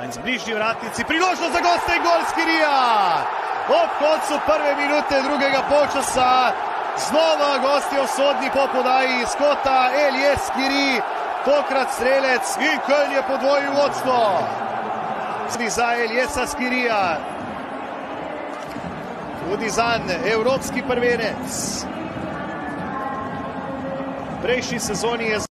In z bližnji vratnici priložnost za goste in gol Skirija. Ob koncu prve minute drugega polčasa znova gosti osodni po podaji Skota, Elije Skiri, tokrat strelec in Köln je podvojil vodstvo. Za Elijesa Skirija, tudi za evropski prvenec. Prejšnji sezoni je